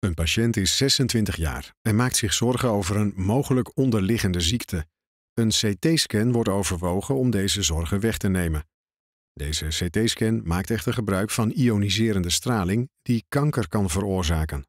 Een patiënt is 26 jaar en maakt zich zorgen over een mogelijk onderliggende ziekte. Een CT-scan wordt overwogen om deze zorgen weg te nemen. Deze CT-scan maakt echter gebruik van ioniserende straling die kanker kan veroorzaken.